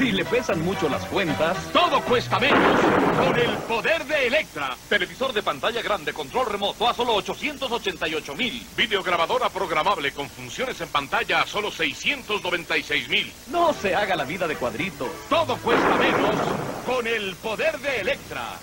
Si le pesan mucho las cuentas, todo cuesta menos con el poder de Electra. Televisor de pantalla grande, control remoto a solo 888 mil. Videograbadora programable con funciones en pantalla a solo 696 mil. no se haga la vida de cuadrito. Todo cuesta menos con el poder de Electra.